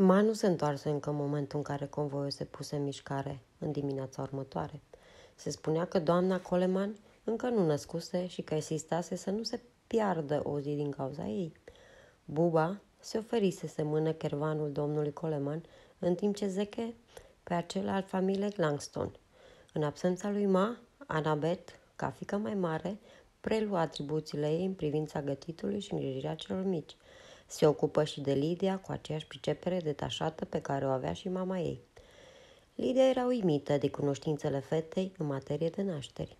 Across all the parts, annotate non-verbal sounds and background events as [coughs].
Ma nu se întoarse încă în momentul în care convoiul se puse în mișcare, în dimineața următoare. Se spunea că doamna Coleman încă nu născuse și că insistase să nu se piardă o zi din cauza ei. Buba se oferise să mână kervanul domnului Coleman, în timp ce Zeche pe acel al familiei Langston. În absența lui Ma, Anabet, ca fică mai mare, prelua atribuțiile ei în privința gătitului și îngrijirea celor mici. Se ocupă și de Lidia cu aceeași pricepere detașată pe care o avea și mama ei. Lidia era uimită de cunoștințele fetei în materie de nașteri.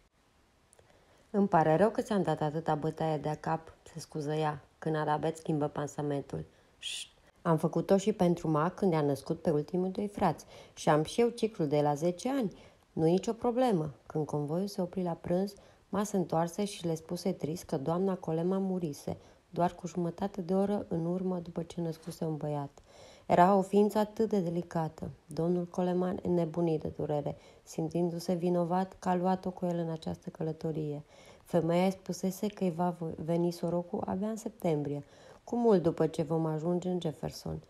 Îmi pare rău că ți-am dat atâta bătaie de cap, se scuză ea, când Arabet schimbă pansamentul. Șt, am făcut-o și pentru Ma când i-a născut pe ultimul doi frați și am și eu ciclul de la 10 ani. Nu e nicio problemă. Când convoiul se opri la prânz, Ma se întoarse și le spuse trist că doamna Colema murise, doar cu jumătate de oră în urmă după ce născuse un băiat. Era o ființă atât de delicată. Domnul Coleman nebunit de durere, simțindu-se vinovat că a luat-o cu el în această călătorie. Femeia îi spusese că îi va veni sorocul abia în septembrie, cu mult după ce vom ajunge în Jefferson.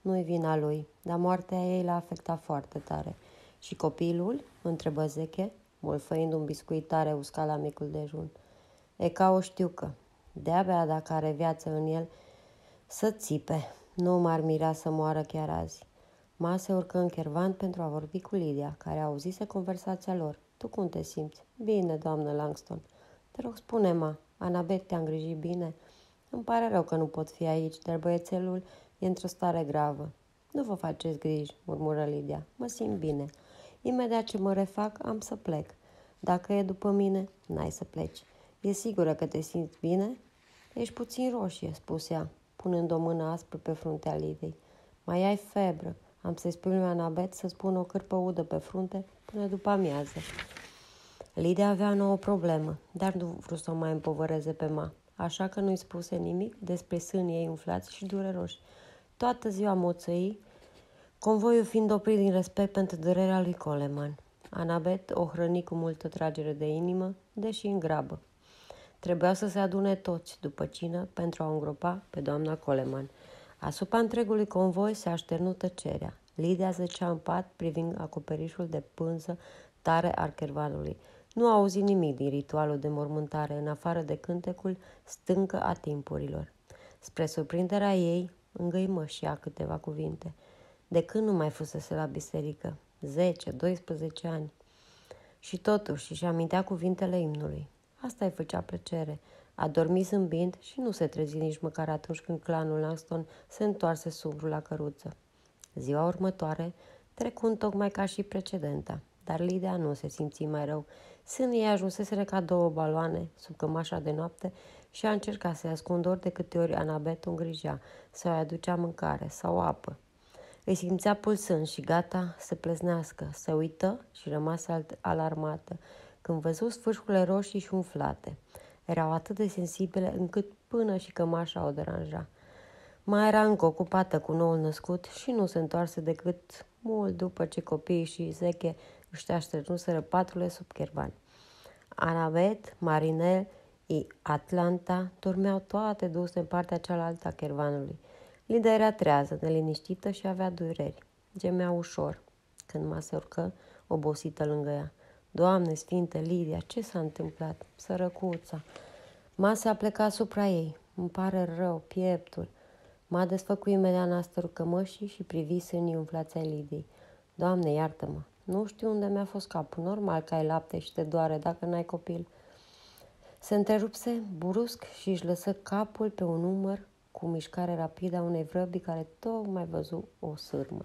Nu-i vina lui, dar moartea ei l-a afectat foarte tare. Și copilul? întrebă Zeche, mulfăind un biscuit tare uscat la micul dejun. E ca o știucă. De-abia dacă are viață în el, să țipe. Nu m-ar mira să moară chiar azi. Ma se urcă în chervan pentru a vorbi cu Lidia, care auzise conversația lor. Tu cum te simți? Bine, doamnă Langston. Te rog, spune ma Anabet te-a îngrijit bine? Îmi pare rău că nu pot fi aici, dar băiețelul e într-o stare gravă. Nu vă faceți griji, murmură Lidia. Mă simt bine. Imediat ce mă refac, am să plec. Dacă e după mine, n-ai să pleci. E sigură că te simți bine? Ești puțin roșie, spuse ea, punând o mână aspră pe fruntea Lidiei. Mai ai febră. Am să-i spun lui Anabet să spună o cârpă udă pe frunte până după amiază. Lidia avea o nouă problemă, dar nu vrut să o mai împovăreze pe ma, așa că nu-i spuse nimic despre sânii ei umflați și dureroși. Toată ziua moțăi, convoiul fiind oprit din respect pentru durerea lui Coleman. Anabet o hrăni cu multă tragere de inimă, deși în grabă. Trebuiau să se adune toți după cină pentru a îngropa pe doamna Coleman. Asupra întregului convoi se așternu tăcerea. Lidia zăcea în pat privind acoperișul de pânză tare al chervanului. Nu auzi nimic din ritualul de mormântare, în afară de cântecul stâncă a timpurilor. Spre surprinderea ei, îngăimă și ea câteva cuvinte. De când nu mai fusese la biserică? 10, 12 ani. Și totuși își amintea cuvintele imnului. Asta îi făcea plăcere. A dormit zâmbind și nu se trezi nici măcar atunci când clanul Langston se întoarse subru la căruță. Ziua următoare trecând tocmai ca și precedenta, dar Lidia nu se simți mai rău. Sânii ajunseseră ca două baloane sub cămașa de noapte și a încercat să-i ascundă ori de câte ori Anabet o îngrijea, să-i aducea mâncare sau apă. Îi simțea pulsând și gata să pleznească, să uită și rămase alarmată când văzu sfârșurile roșii și umflate. Erau atât de sensibile încât până și cămașa o deranja. Mai era încă ocupată cu noul născut și nu se întoarse decât mult după ce copiii și Zeche își așternuseră paturile sub chervan. Anabet, Marinel și Atlanta dormeau toate duse în partea cealaltă a chervanului. Lida era trează, neliniștită și avea dureri. Gemea ușor când mă se urcă, obosită lângă ea. Doamne Sfinte, Lidia, ce s-a întâmplat? Sărăcuța. Ma se plecat asupra ei. Îmi pare rău, pieptul. M-a desfăcut imediat nastărul cămășii și privi sânii umflați ai Lidiei. Doamne, iartă-mă. Nu știu unde mi-a fost capul. Normal că ai lapte și te doare dacă n-ai copil. Se întrerupse brusc și își lăsă capul pe un număr cu mișcare rapidă a unei vrăbii care tocmai văzu o sârmă.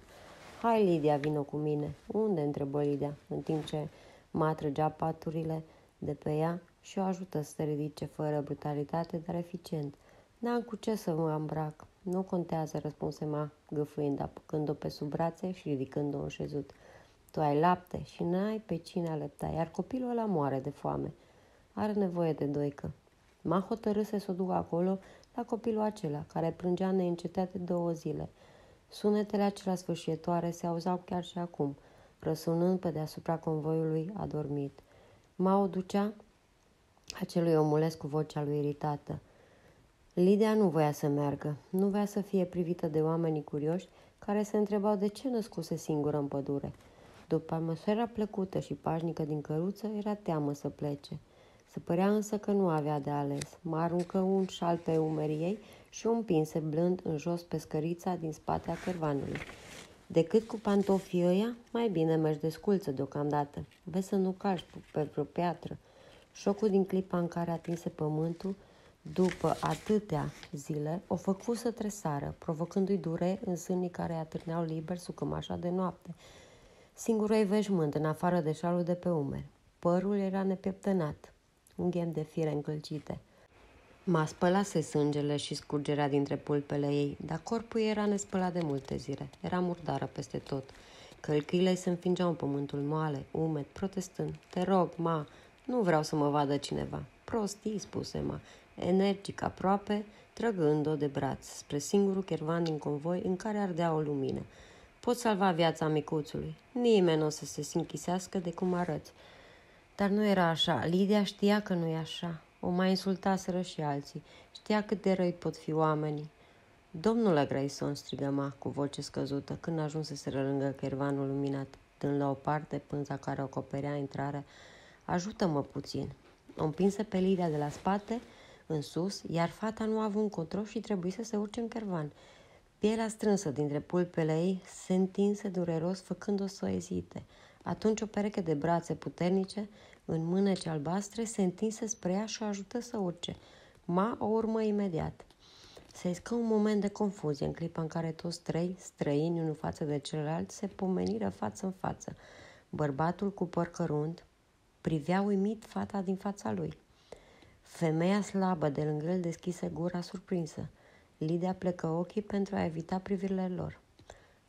Hai, Lidia, vină cu mine. Unde? întrebă Lidia, în timp ce mă trăgea paturile de pe ea și o ajută să se ridice fără brutalitate, dar eficient. N-am cu ce să mă îmbrac. Nu contează, răspunse Ma, gâfâind, apucând-o pe sub brațe și ridicând-o în șezut. Tu ai lapte și n-ai pe cine alepta, iar copilul ăla moare de foame. Are nevoie de doică. M-a hotărât să o duc acolo la copilul acela, care plângea neîncetat de două zile. Sunetele acelea sfârșietoare se auzau chiar și acum, răsunând pe deasupra convoiului adormit. Ma o ducea acelui omules cu vocea lui iritată. Lidia nu voia să meargă, nu voia să fie privită de oamenii curioși care se întrebau de ce născuse singură în pădure. După atmosfera plăcută și pașnică din căruță, era teamă să plece. Se părea însă că nu avea de ales. Mă aruncă un șal pe umerii ei și o împinse blând în jos pe scărița din spatea cărvanului. Decât cu pantofii ăia, mai bine mergi de sculță deocamdată. Vezi să nu calci pe vreo piatră. Șocul din clipa în care atinse pământul, după atâtea zile, o făcu să tresară, provocându-i dureri în sânii care atârneau liber sub cămașa de noapte. Singurul ei veșmânt, în afară de șalul de pe umeri. Părul era nepieptănat, un ghem de fire încălcite. M-a spălase sângele și scurgerea dintre pulpele ei, dar corpul era nespălat de multe zile. Era murdară peste tot. Călcâile se înfingeau în pământul moale, umed, protestând. Te rog, ma, nu vreau să mă vadă cineva. Prostii, spuse ma, energic aproape, trăgând-o de braț spre singurul chervan din convoi în care ardea o lumină. Pot salva viața micuțului. Nimeni nu o să se închisească de cum arăți. Dar nu era așa. Lidia știa că nu e așa. O mai insultaseră și alții. Știa cât de răi pot fi oamenii. Domnule Grayson, strigă Ma cu voce scăzută, când ajunse să lângă chervanul luminat, dând la o parte pânza care o acoperea intrarea. Ajută-mă puțin. O împinse pe Lidia de la spate, în sus, iar fata nu a avut control și trebuie să se urce în chervan. Pielea strânsă dintre pulpele ei se întinse dureros, făcând-o să ezite. Atunci o pereche de brațe puternice, în mâneci albastre, se întinse spre ea și o ajută să urce. Ma o urmă imediat. Se iscă un moment de confuzie în clipa în care toți trei, străini unul față de celălalt, se pomeniră față în față. Bărbatul cu păr cărunt privea uimit fata din fața lui. Femeia slabă de lângă el deschise gura surprinsă. Lidia plecă ochii pentru a evita privirile lor.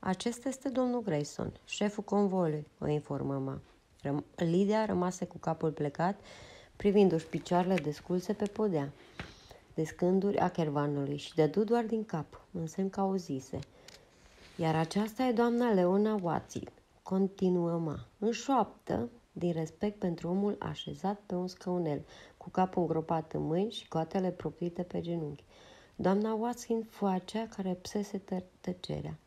Acesta este domnul Grayson, șeful convoiului, o informă ma. Răm- Lidia rămase cu capul plecat, privindu-și picioarele desculse pe podea, de scânduri a chervanului și dădu doar din cap, în semn că auzise. Iar aceasta e doamna Leona Watson, continuă ma, în șoaptă, din respect pentru omul așezat pe un scăunel, cu capul îngropat în mâini și coatele proptite pe genunchi. Doamna Watson fu aceea care psese tăcerea.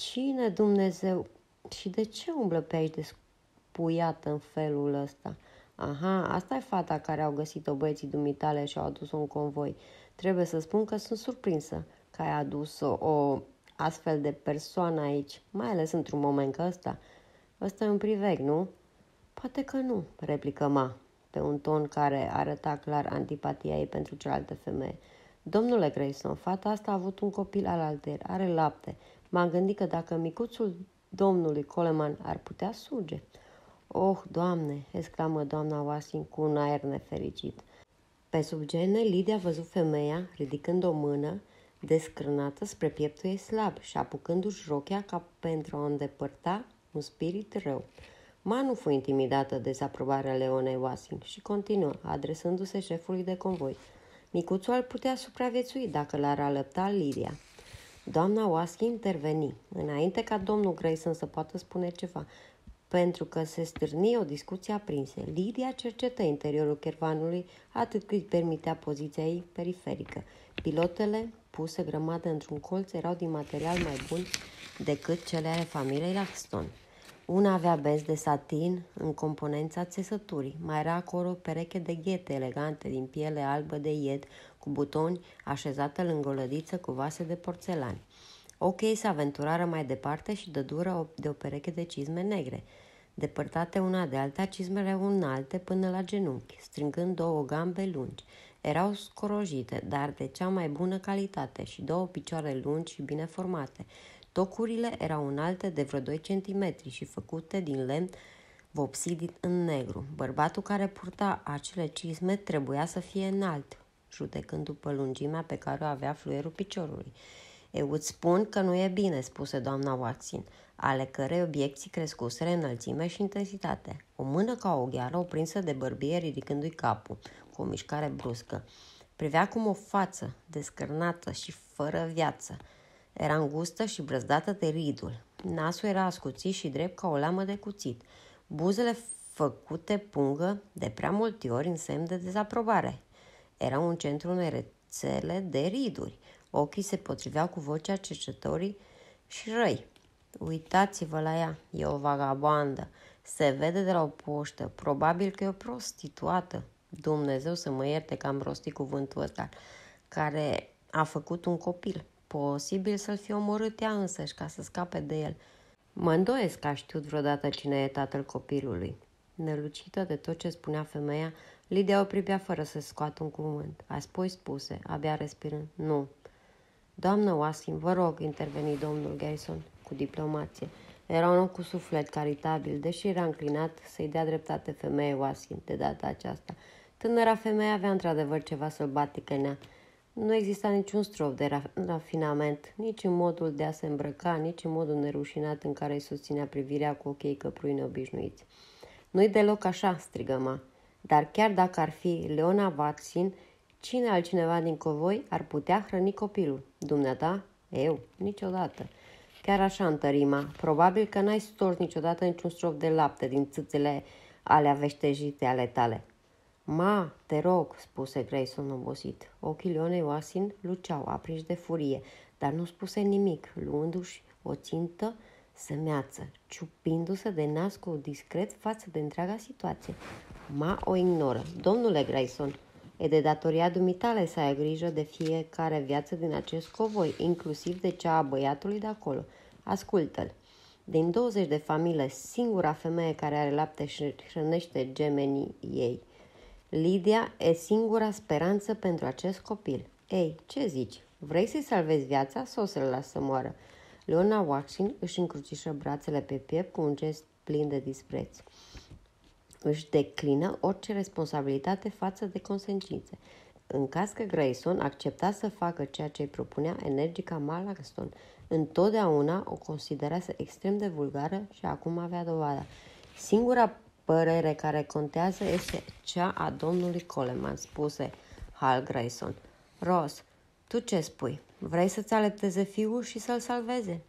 Cine Dumnezeu și de ce umblă pe aici despuiată în felul ăsta? Aha, asta e fata care au găsit-o băieții dumitale și au adus-o în convoi. Trebuie să spun că sunt surprinsă că ai adus o, o astfel de persoană aici, mai ales într-un moment ca ăsta. Ăsta e un priveg, nu? Poate că nu, replică Ma, pe un ton care arăta clar antipatia ei pentru cealaltă femeie. Domnule Grayson, fata asta a avut un copil al alter, are lapte. M-am gândit că dacă micuțul domnului Coleman ar putea suge. Oh, doamne, exclamă doamna Wasin cu un aer nefericit. Pe sub gene, Lidia a văzut femeia, ridicând o mână, descrânată spre pieptul ei slab și apucându-și rochea ca pentru a îndepărta un spirit rău. Ma nu fu intimidată de dezaprobarea Leonei Wassing și continuă, adresându-se șefului de convoi. Micuțul ar putea supraviețui dacă l-ar alăpta Lidia. Doamna Wasky interveni, înainte ca domnul Grayson să poată spune ceva, pentru că se stârni o discuție aprinsă. Lidia cercetă interiorul chervanului atât cât permitea poziția ei periferică. Pilotele puse grămadă într-un colț erau din material mai bun decât cele ale familiei Laxton. Una avea benzi de satin în componența țesăturii. Mai era acolo o pereche de ghete elegante din piele albă de ied, cu butoni așezată lângă o lădiță cu vase de porțelan. Ok se aventurară mai departe și dură de o pereche de cizme negre. Depărtate una de alta, cizmele înalte până la genunchi, strângând două gambe lungi. Erau scorojite, dar de cea mai bună calitate și două picioare lungi și bine formate. Tocurile erau înalte de vreo 2 cm și făcute din lemn vopsit în negru. Bărbatul care purta acele cizme trebuia să fie înalt, judecând după lungimea pe care o avea fluierul piciorului. Eu îți spun că nu e bine, spuse doamna Watson, ale cărei obiecții crescuseră înălțime și intensitate. O mână ca o gheară oprinsă de bărbie ridicându-i capul, cu o mișcare bruscă. Privea cum o față, descărnată și fără viață, era îngustă și brăzdată de ridul. Nasul era ascuțit și drept ca o lamă de cuțit. Buzele făcute pungă de prea multe ori în semn de dezaprobare. Era un centru unei rețele de riduri. Ochii se potriveau cu vocea cercetorii și răi. Uitați-vă la ea, e o vagabandă. Se vede de la o poștă, probabil că e o prostituată. Dumnezeu să mă ierte că am rostit cuvântul ăsta, care a făcut un copil. Posibil să-l fi omorât ea însăși ca să scape de el. Mă îndoiesc că a știut vreodată cine e tatăl copilului. Nelucită de tot ce spunea femeia, Lidia o privea fără să scoată un cuvânt. Apoi spuse, abia respirând, nu. Doamnă Wasim, vă rog, interveni domnul Gayson cu diplomație. Era un om cu suflet caritabil, deși era înclinat să-i dea dreptate femeie Wasim de data aceasta. Tânăra femeie avea într-adevăr ceva sălbatic în ea. Nu exista niciun strop de rafinament, nici în modul de a se îmbrăca, nici în modul nerușinat în care îi susținea privirea cu ochii căprui neobișnuiți. Nu-i deloc așa, strigă ma. Dar chiar dacă ar fi Leona Vatsin, cine altcineva din covoi ar putea hrăni copilul? Dumneata? Eu? Niciodată. Chiar așa întărima. Probabil că n-ai stors niciodată niciun strop de lapte din țâțele alea veștejite ale tale. Ma, te rog, spuse Grayson obosit. Ochii Leonei Oasin luceau, aprinși de furie, dar nu spuse nimic, luându-și o țintă semeață, ciupindu-se de nas cu discret față de întreaga situație. Ma o ignoră. Domnule Grayson, e de datoria dumitale să ai grijă de fiecare viață din acest covoi, inclusiv de cea a băiatului de acolo. Ascultă-l. Din 20 de familii, singura femeie care are lapte și hrănește gemenii ei. Lidia e singura speranță pentru acest copil. Ei, ce zici? Vrei să-i salvezi viața sau să-l las să moară? Leona Waxin își încrucișă brațele pe piept cu un gest plin de dispreț. Își declină orice responsabilitate față de consecințe. În caz că Grayson accepta să facă ceea ce îi propunea energica Malagaston, întotdeauna o considerase extrem de vulgară și acum avea dovada. Singura părere care contează este cea a domnului Coleman, spuse Hal Grayson. Ross, tu ce spui? Vrei să-ți alepteze fiul și să-l salveze?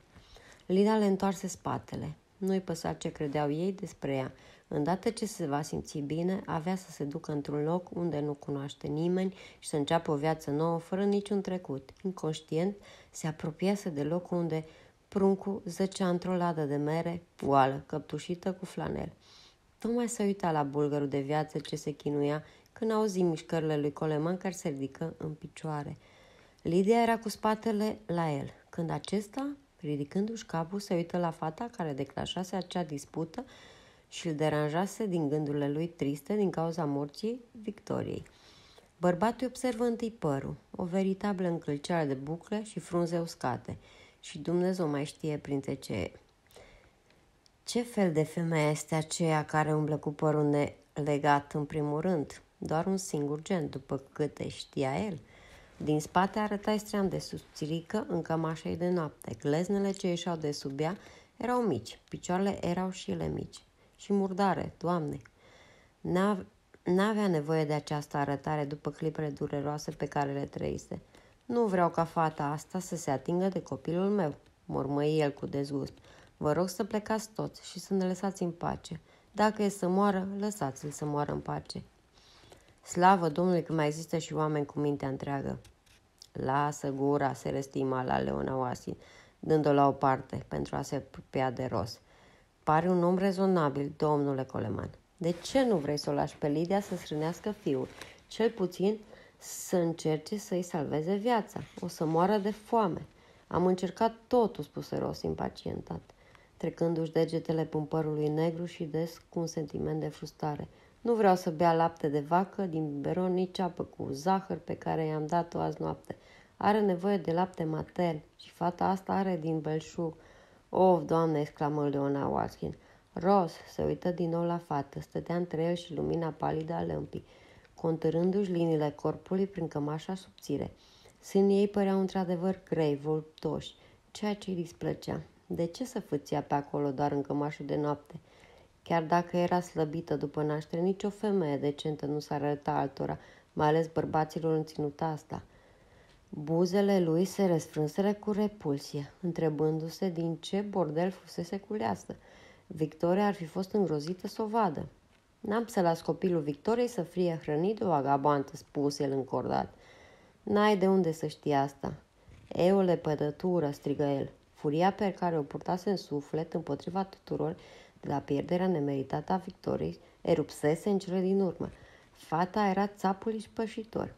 Lina le întoarse spatele. Nu-i păsa ce credeau ei despre ea. Îndată ce se va simți bine, avea să se ducă într-un loc unde nu cunoaște nimeni și să înceapă o viață nouă fără niciun trecut. Inconștient, se apropiase de locul unde pruncul zăcea într-o ladă de mere, goală, căptușită cu flanel. Tocmai se uita la bulgărul de viață ce se chinuia când auzi mișcările lui Coleman care se ridică în picioare. Lidia era cu spatele la el, când acesta, ridicându-și capul, se uită la fata care declanșase acea dispută și îl deranjase din gândurile lui triste din cauza morții Victoriei. Bărbatul observă întâi părul, o veritabilă încălceare de bucle și frunze uscate, și Dumnezeu mai știe printre ce ce fel de femeie este aceea care umblă cu părul legat în primul rând? Doar un singur gen, după câte știa el. Din spate arăta stream de subțirică în cămașa de noapte. Gleznele ce ieșeau de sub ea erau mici, picioarele erau și ele mici. Și murdare, doamne! N-avea nevoie de această arătare după clipele dureroase pe care le trăise. Nu vreau ca fata asta să se atingă de copilul meu, mormăi el cu dezgust. Vă rog să plecați toți și să ne lăsați în pace. Dacă e să moară, lăsați-l să moară în pace. Slavă Domnului că mai există și oameni cu mintea întreagă. Lasă gura, se restima la Leona Oasin, dând-o la o parte pentru a se apropia de Ros. Pare un om rezonabil, domnule Coleman. De ce nu vrei să o lași pe Lidia să strânească fiul? Cel puțin să încerce să-i salveze viața. O să moară de foame. Am încercat totul, spuse Ros impacientat trecându-și degetele pe părului negru și des cu un sentiment de frustrare. Nu vreau să bea lapte de vacă din biberon, nici apă cu zahăr pe care i-am dat-o azi noapte. Are nevoie de lapte matern și fata asta are din belșug. Of, doamne, exclamă Leona Watkin. Ros se uită din nou la fată, stătea între el și lumina palidă a lămpii, contărându-și liniile corpului prin cămașa subțire. Sânii ei păreau într-adevăr grei, voluptoși, ceea ce îi displăcea. De ce să făția pe acolo doar în cămașul de noapte? Chiar dacă era slăbită după naștere, nicio femeie decentă nu s-ar arăta altora, mai ales bărbaților în ținuta asta. Buzele lui se răsfrânseră cu repulsie, întrebându-se din ce bordel fusese culeasă. Victoria ar fi fost îngrozită să o vadă. N-am să las copilul Victoriei să fie hrănit de o vagabantă, spuse el încordat. N-ai de unde să știi asta. Eule pădătură, strigă el. Furia pe care o purtase în suflet împotriva tuturor de la pierderea nemeritată a victoriei erupsese în cele din urmă. Fata era țapul pășitor.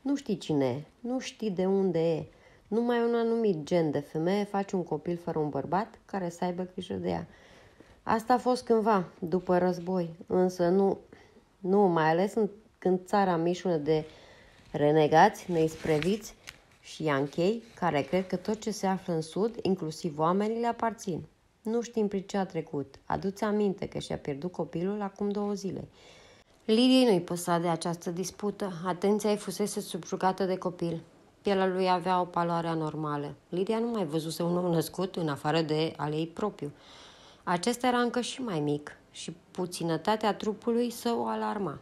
Nu știi cine e, nu știi de unde e. Numai un anumit gen de femeie face un copil fără un bărbat care să aibă grijă de ea. Asta a fost cândva, după război, însă nu, nu mai ales în, când țara mișună de renegați, neispreviți și ianchei, care cred că tot ce se află în sud, inclusiv oamenii, le aparțin. Nu știm prin ce a trecut. Aduți aminte că și-a pierdut copilul acum două zile. Lidiei nu-i păsa de această dispută. Atenția ei fusese subjugată de copil. Pielea lui avea o paloare anormală. Lidia nu mai văzuse un om născut în afară de al ei propriu. Acesta era încă și mai mic și puținătatea trupului să o alarma.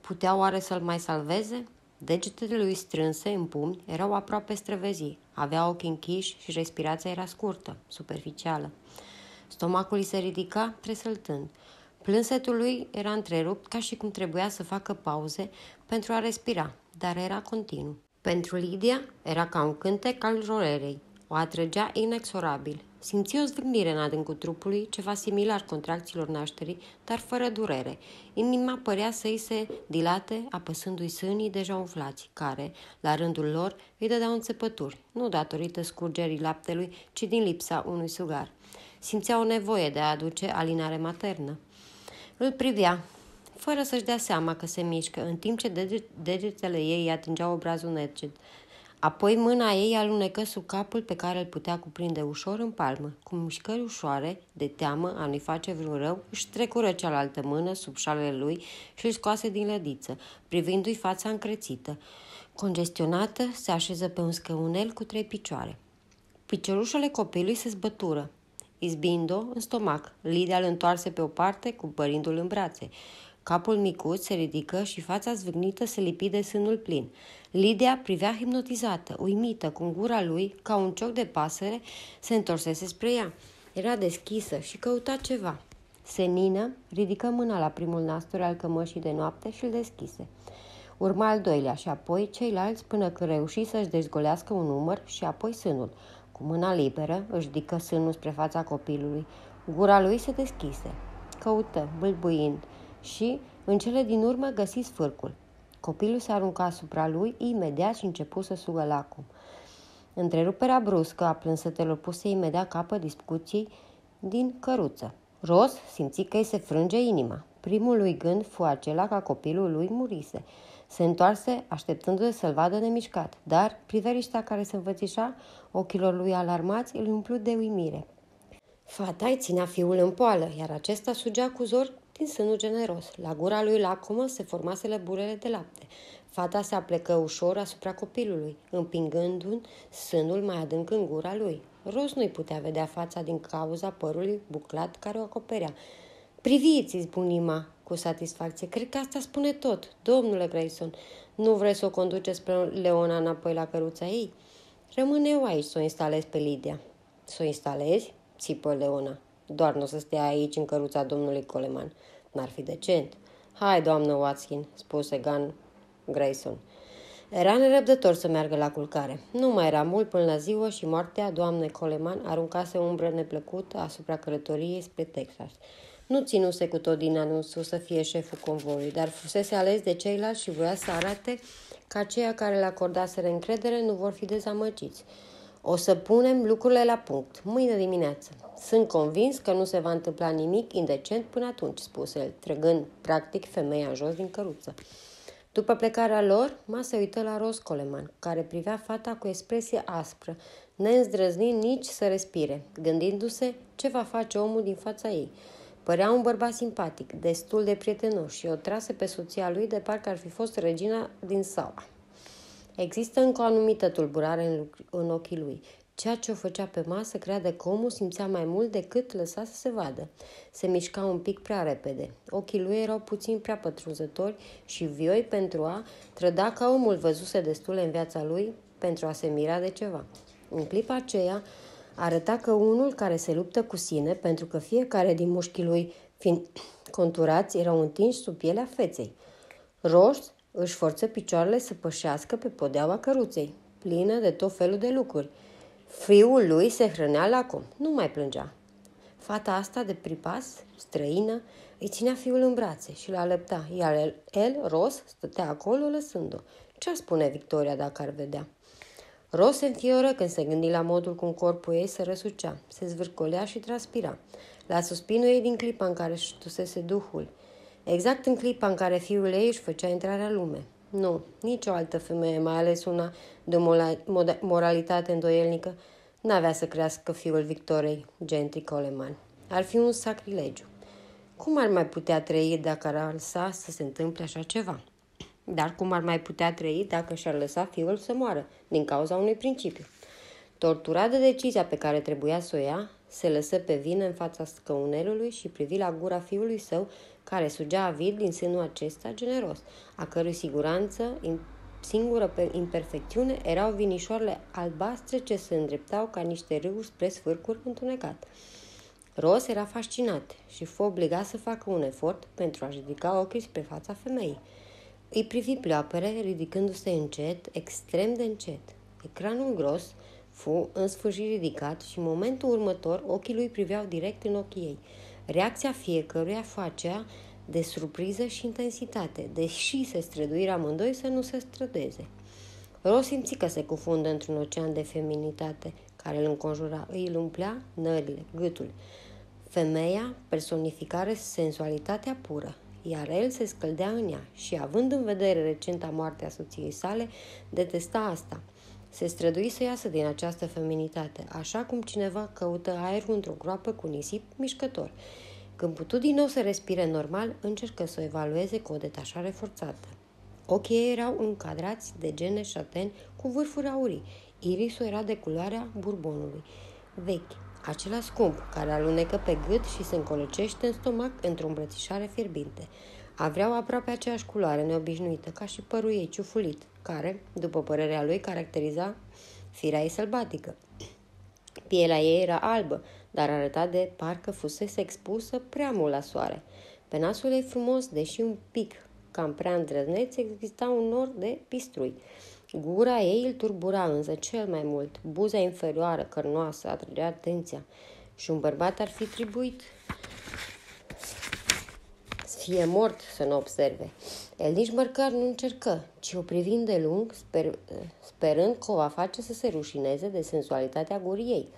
Putea oare să-l mai salveze? Degetele lui strânse în pumni erau aproape străvezii. Avea ochii închiși și respirația era scurtă, superficială. Stomacul îi se ridica tresăltând. Plânsetul lui era întrerupt ca și cum trebuia să facă pauze pentru a respira, dar era continuu. Pentru Lidia era ca un cântec al rorerei. O atrăgea inexorabil. Simți o zvârnire în adâncul trupului, ceva similar contracțiilor nașterii, dar fără durere. Inima părea să îi se dilate, apăsându-i sânii deja umflați, care, la rândul lor, îi dădeau înțepături, nu datorită scurgerii laptelui, ci din lipsa unui sugar. Simțea o nevoie de a aduce alinare maternă. Îl privea, fără să-și dea seama că se mișcă, în timp ce degetele ei îi atingeau obrazul neced. Apoi mâna ei alunecă sub capul pe care îl putea cuprinde ușor în palmă. Cu mișcări ușoare, de teamă a nu-i face vreun rău, își trecură cealaltă mână sub șalele lui și îl scoase din lădiță, privindu-i fața încrețită. Congestionată, se așeză pe un scăunel cu trei picioare. Piciorușele copilului se zbătură izbind-o în stomac. Lidia îl întoarse pe o parte, cu părintul în brațe. Capul micuț se ridică și fața zvâgnită se lipi de sânul plin. Lidia privea hipnotizată, uimită, cu gura lui, ca un cioc de pasăre, se întorsese spre ea. Era deschisă și căuta ceva. Senină ridică mâna la primul nastur al cămășii de noapte și îl deschise. Urma al doilea și apoi ceilalți până când reuși să-și dezgolească un număr și apoi sânul. Cu mâna liberă își dică sânul spre fața copilului. Gura lui se deschise. Căută, bâlbuind, și, în cele din urmă, găsi sfârcul. Copilul se arunca asupra lui imediat și începu să sugă lacul. Întreruperea bruscă a plânsetelor puse imediat capă discuției din căruță. Ros simți că îi se frânge inima. Primul lui gând fu acela ca copilul lui murise. Se întoarse, așteptându-se să-l vadă nemișcat, dar priveliștea care se învățișa ochilor lui alarmați îl umplu de uimire. Fata îi ținea fiul în poală, iar acesta sugea cu zor din sânul generos. La gura lui lacomă se formase burele de lapte. Fata se aplecă ușor asupra copilului, împingându-un sânul mai adânc în gura lui. Ros nu-i putea vedea fața din cauza părului buclat care o acoperea. Priviți, zbunima, cu satisfacție. Cred că asta spune tot. Domnule Grayson, nu vreți să o conduceți spre Leona înapoi la căruța ei? Rămâne eu aici să o instalez pe Lidia. Să o instalezi? Țipă Leona. Doar nu o să stea aici în căruța domnului Coleman. N-ar fi decent. Hai, doamnă Watkin, spuse Gan Grayson. Era nerăbdător să meargă la culcare. Nu mai era mult până la ziua și moartea doamnei Coleman aruncase o umbră neplăcută asupra călătoriei spre Texas. Nu ținuse cu tot din anunțul să fie șeful convoiului, dar fusese ales de ceilalți și voia să arate că aceia care le acordaseră încredere nu vor fi dezamăgiți. O să punem lucrurile la punct, mâine dimineață. Sunt convins că nu se va întâmpla nimic indecent până atunci, spuse el, trăgând practic femeia jos din căruță. După plecarea lor, Ma se uită la Ros Coleman, care privea fata cu expresie aspră, neîndrăznind nici să respire, gândindu-se ce va face omul din fața ei. Părea un bărbat simpatic, destul de prietenos și o trase pe soția lui de parcă ar fi fost regina din sala. Există încă o anumită tulburare în, în ochii lui. Ceea ce o făcea pe masă creadă că omul simțea mai mult decât lăsa să se vadă. Se mișca un pic prea repede. Ochii lui erau puțin prea pătrunzători și vioi pentru a trăda ca omul văzuse destule în viața lui pentru a se mira de ceva. În clipa aceea, arăta că unul care se luptă cu sine, pentru că fiecare din mușchii lui, fiind [coughs] conturați, erau întinși sub pielea feței. Roș își forță picioarele să pășească pe podeaua căruței, plină de tot felul de lucruri. Fiul lui se hrănea lacom, nu mai plângea. Fata asta de pripas, străină, îi ținea fiul în brațe și l alăpta, iar el, el, Ros, stătea acolo lăsând-o. Ce-ar spune Victoria dacă ar vedea? Ros se înfioră când se gândi la modul cum corpul ei se răsucea, se zvârcolea și transpira. La suspinul ei din clipa în care își tusese duhul. Exact în clipa în care fiul ei își făcea intrarea în lume. Nu, nicio altă femeie, mai ales una de o moralitate îndoielnică, n-avea să crească fiul Victorei, Gentry Coleman. Ar fi un sacrilegiu. Cum ar mai putea trăi dacă ar lăsa să se întâmple așa ceva? Dar cum ar mai putea trăi dacă și-ar lăsa fiul să moară, din cauza unui principiu? Torturat de decizia pe care trebuia să o ia, se lăsă pe vină în fața scăunelului și privi la gura fiului său, care sugea avid din sânul acesta generos, a cărui siguranță, singură pe imperfecțiune, erau vinișoarele albastre ce se îndreptau ca niște râuri spre sfârcuri întunecat. Ros era fascinat și fu obligat să facă un efort pentru a-și ridica ochii spre fața femeii. Îi privi pleoapere, ridicându-se încet, extrem de încet. Ecranul gros fu în sfârșit ridicat și în momentul următor ochii lui priveau direct în ochii ei. Reacția fiecăruia facea de surpriză și intensitate, deși se străduiră amândoi să nu se strădueze. Ros simți că se cufundă într-un ocean de feminitate care îl înconjura, îi umplea nările, gâtul. Femeia personificare sensualitatea pură, iar el se scăldea în ea și, având în vedere recenta moarte a soției sale, detesta asta. Se strădui să iasă din această feminitate, așa cum cineva căută aerul într-o groapă cu nisip mișcător. Când putu din nou să respire normal, încercă să o evalueze cu o detașare forțată. Ochii ei erau încadrați de gene șaten cu vârfuri aurii. Irisul era de culoarea burbonului. Vechi, acela scump, care alunecă pe gât și se încolăcește în stomac într-o îmbrățișare fierbinte. Aveau aproape aceeași culoare neobișnuită, ca și părul ei ciufulit, care, după părerea lui, caracteriza firea ei sălbatică. Pielea ei era albă, dar arăta de parcă fusese expusă prea mult la soare. Pe nasul ei frumos, deși un pic cam prea îndrăzneț, exista un nor de pistrui. Gura ei îl turbura însă cel mai mult. Buza inferioară, cărnoasă, atragea atenția. Și un bărbat ar fi tribuit să fie mort să nu observe. El nici măcar nu încercă, ci o privind de lung, sper, sperând că o va face să se rușineze de sensualitatea gurii ei.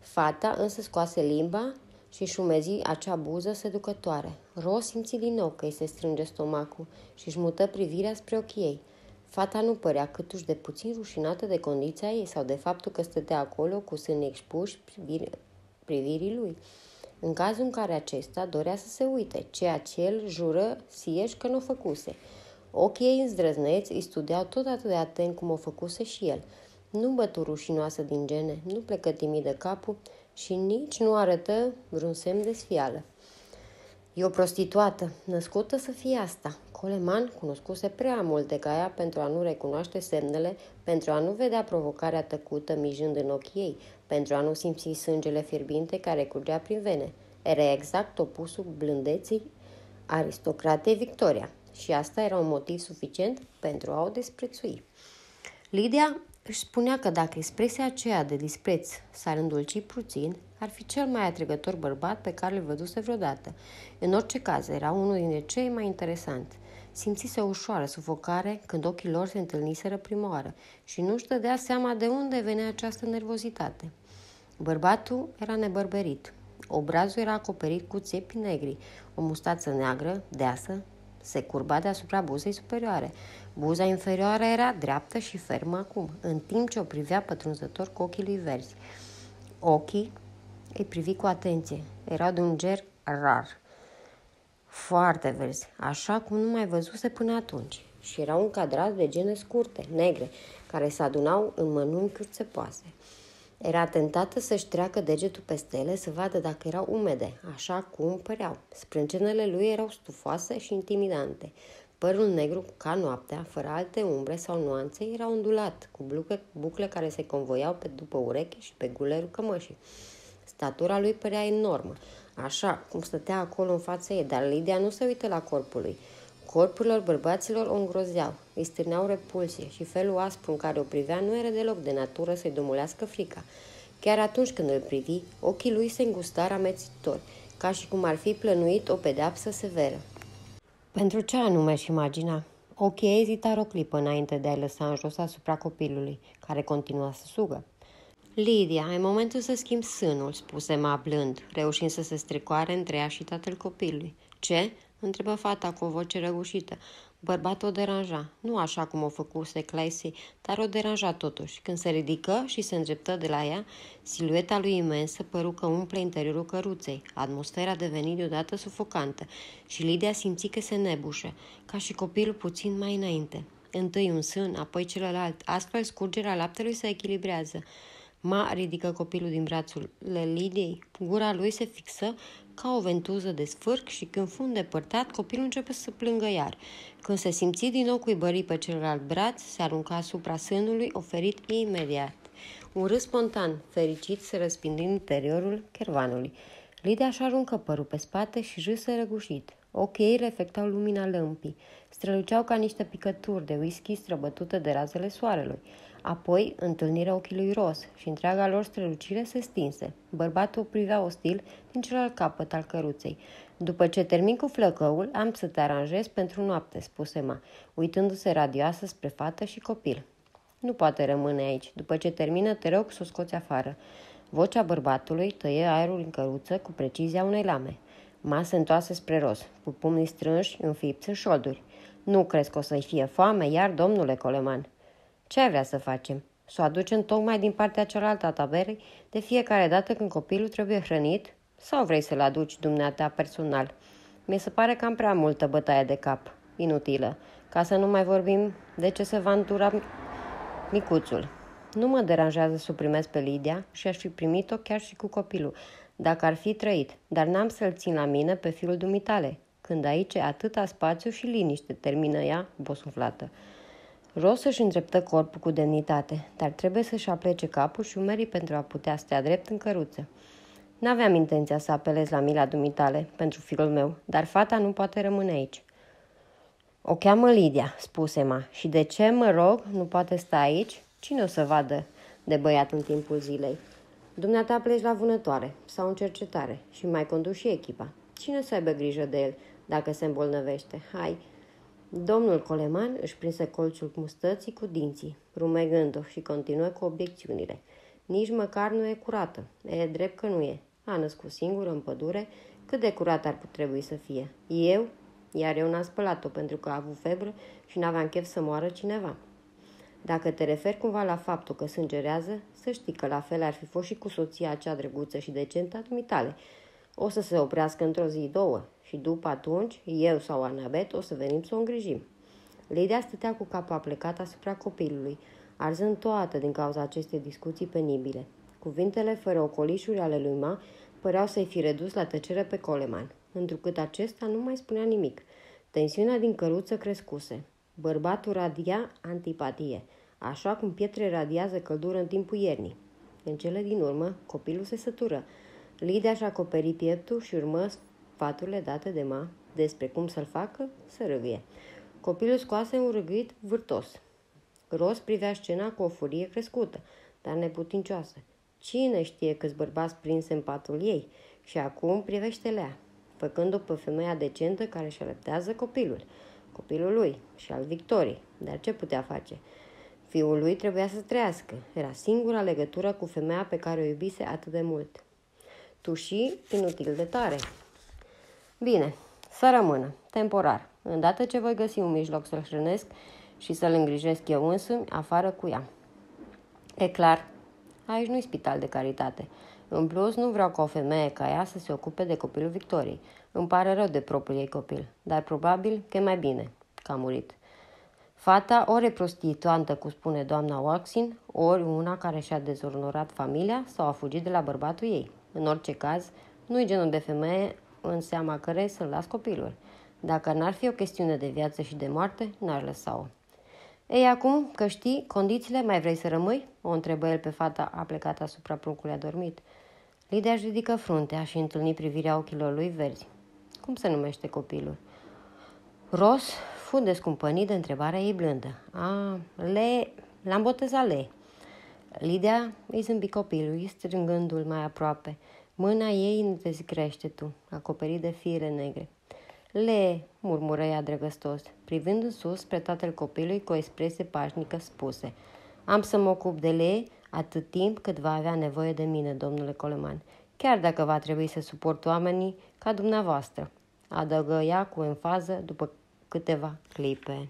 Fata însă scoase limba și șumezi acea buză seducătoare. Ro simți din nou că îi se strânge stomacul și își mută privirea spre ochii ei. Fata nu părea câtuși de puțin rușinată de condiția ei sau de faptul că stătea acolo cu sâni expuși privirii lui. În cazul în care acesta dorea să se uite, ceea ce el jură sieși că nu o făcuse. Ochii ei îndrăzneți îi studiau tot atât de atent cum o făcuse și el. Nu bătu rușinoasă din gene, nu plecă timidă capul și nici nu arătă vreun semn de sfială. E o prostituată, născută să fie asta. Coleman cunoscuse prea multe ca ea pentru a nu recunoaște semnele, pentru a nu vedea provocarea tăcută mijând în ochii ei, pentru a nu simți sângele fierbinte care curgea prin vene. Era exact opusul blândeții aristocratei Victoria și asta era un motiv suficient pentru a o desprețui. Lidia își spunea că dacă expresia aceea de dispreț s-ar îndulci puțin, ar fi cel mai atrăgător bărbat pe care îl văduse vreodată. În orice caz, era unul dintre cei mai interesanti. Simțise o ușoară sufocare când ochii lor se întâlniseră prima oară și nu-și dădea seama de unde venea această nervozitate. Bărbatul era nebărberit. Obrazul era acoperit cu țepi negri, o mustață neagră, deasă, se curba deasupra buzei superioare. Buza inferioară era dreaptă și fermă acum, în timp ce o privea pătrunzător cu ochii lui verzi. Ochii îi privi cu atenție. Erau de un ger rar. Foarte verzi, așa cum nu mai văzuse până atunci. Și erau încadrați de gene scurte, negre, care se adunau în mănunchiuri țepoase. Era tentată să-și treacă degetul pe stele să vadă dacă erau umede, așa cum păreau. Sprâncenele lui erau stufoase și intimidante. Părul negru, ca noaptea, fără alte umbre sau nuanțe, era ondulat, cu bucle, bucle care se convoiau pe după ureche și pe gulerul cămășii. Statura lui părea enormă, așa cum stătea acolo în fața ei, dar Lidia nu se uită la corpul lui. Corpurilor bărbaților o îngrozeau, îi stârneau repulsie și felul aspru în care o privea nu era deloc de natură să-i domulească frica. Chiar atunci când îl privi, ochii lui se îngustară amețitori, ca și cum ar fi plănuit o pedeapsă severă. Pentru ce anume își imagina? Ochii ei ezitară o clipă înainte de a-i lăsa în jos asupra copilului, care continua să sugă. Lidia, e momentul să schimbi sânul, spuse ma blând, reușind să se strecoare între ea și tatăl copilului. Ce? Întrebă fata cu o voce răgușită. Bărbatul o deranja, nu așa cum o făcuse Clacy, dar o deranja totuși. Când se ridică și se îndreptă de la ea, silueta lui imensă păru că umple interiorul căruței. Atmosfera deveni deodată sufocantă și Lidia simți că se nebușă, ca și copilul puțin mai înainte. Întâi un sân, apoi celălalt. Astfel, scurgerea laptelui se echilibrează. Ma ridică copilul din brațul Lidiei. Gura lui se fixă ca o ventuză de sfârc și când fu îndepărtat, copilul începe să plângă iar. Când se simți din nou cuibării pe celălalt braț, se arunca asupra sânului, oferit imediat. Un râs spontan, fericit, se răspindi în interiorul chervanului. Lidia așa aruncă părul pe spate și râse răgușit. Ochii ei reflectau lumina lămpii. Străluceau ca niște picături de whisky străbătute de razele soarelui. Apoi, întâlnirea ochiului ros și întreaga lor strălucire se stinse. Bărbatul o privea ostil din celălalt capăt al căruței. După ce termin cu flăcăul, am să te aranjez pentru noapte, spuse Ma, uitându-se radioasă spre fată și copil. Nu poate rămâne aici. După ce termină, te rog să o scoți afară. Vocea bărbatului tăie aerul în căruță cu precizia unei lame. Ma se întoarse spre Ros, cu pumnii strânși, înfipți în șolduri. Nu crezi că o să-i fie foame, iar, domnule Coleman? Ce ai vrea să facem? Să o aducem tocmai din partea cealaltă a taberei de fiecare dată când copilul trebuie hrănit? Sau vrei să-l aduci dumneata personal? Mi se pare cam prea multă bătaie de cap, inutilă, ca să nu mai vorbim de ce se va întura micuțul. Nu mă deranjează să o primesc pe Lidia și aș fi primit-o chiar și cu copilul, dacă ar fi trăit, dar n-am să-l țin la mine pe fiul dumitale, când aici e atâta spațiu și liniște, termină ea, bosuflată. Ros își îndreptă corpul cu demnitate, dar trebuie să-și aplece capul și umerii pentru a putea stea drept în căruță. N-aveam intenția să apelez la mila dumitale pentru fiul meu, dar fata nu poate rămâne aici. O cheamă Lidia, spuse Ma, și de ce, mă rog, nu poate sta aici? Cine o să vadă de băiat în timpul zilei? Dumneata pleci la vânătoare sau în cercetare și mai conduci și echipa. Cine să aibă grijă de el dacă se îmbolnăvește? Hai, Domnul Coleman își prinse colțul mustății cu dinții, rumegând-o și continuă cu obiecțiunile. Nici măcar nu e curată. E drept că nu e. A născut singură în pădure. Cât de curat ar trebui să fie? Eu? Iar eu n-am spălat-o pentru că a avut febră și n-aveam chef să moară cineva. Dacă te referi cumva la faptul că sângerează, să știi că la fel ar fi fost și cu soția acea drăguță și decentă a dumitale. O să se oprească într-o zi, două, și după atunci, eu sau Anabet o să venim să o îngrijim. Lidia stătea cu capul aplecat asupra copilului, arzând toată din cauza acestei discuții penibile. Cuvintele fără ocolișuri ale lui Ma păreau să-i fi redus la tăcere pe Coleman, întrucât acesta nu mai spunea nimic. Tensiunea din căruță crescuse. Bărbatul radia antipatie, așa cum pietre radiază căldură în timpul iernii. În cele din urmă, copilul se sătură. Lidia și-a acoperit pieptul și urmă sfaturile date de ma despre cum să-l facă, să râvie. Copilul scoase un râgâit vârtos. Ros privea scena cu o furie crescută, dar neputincioasă. Cine știe câți bărbați prinse în patul ei? Și acum privește lea, făcând-o pe femeia decentă care își alăptează copilul. Copilul lui și al Victoriei. Dar ce putea face? Fiul lui trebuia să trăiască. Era singura legătură cu femeia pe care o iubise atât de mult. Tu și inutil de tare. Bine, să rămână, temporar. Îndată ce voi găsi un mijloc să-l hrănesc și să-l îngrijesc eu însumi, afară cu ea. E clar, aici nu-i spital de caritate. În plus, nu vreau ca o femeie ca ea să se ocupe de copilul Victoriei. Îmi pare rău de propriul ei copil, dar probabil că e mai bine că a murit. Fata ori e prostituantă, cum spune doamna Waxin, ori una care și-a dezonorat familia sau a fugit de la bărbatul ei. În orice caz, nu e genul de femeie în seama cărei să-l las copilul. Dacă n-ar fi o chestiune de viață și de moarte, n-ar lăsa-o. Ei, acum că știi condițiile, mai vrei să rămâi? O întrebă el pe fata a plecat asupra pruncului adormit. Lidia își ridică fruntea și întâlni privirea ochilor lui verzi. Cum se numește copilul? Ros fu descumpănit de întrebarea ei blândă. A, le... L-am botezat le. Lidia îi zâmbi copilului, strângându-l mai aproape. Mâna ei în tu, acoperit de fire negre. Le, murmură ea drăgăstos, privind în sus spre tatăl copilului cu o expresie pașnică spuse. Am să mă ocup de le atât timp cât va avea nevoie de mine, domnule Coleman, chiar dacă va trebui să suport oamenii ca dumneavoastră, adăugă ea cu enfază după câteva clipe.